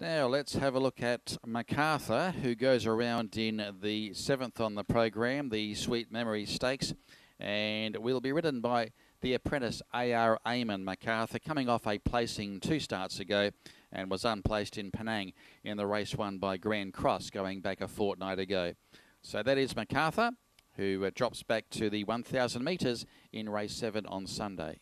Now let's have a look at MacArthur, who goes around in the seventh on the program, the Sweet Memory Stakes, and will be ridden by the apprentice A.R. Amon MacArthur, coming off a placing two starts ago and was unplaced in Penang in the race won by Grand Cross going back a fortnight ago. So that is MacArthur, who uh, drops back to the 1,000 metres in race seven on Sunday.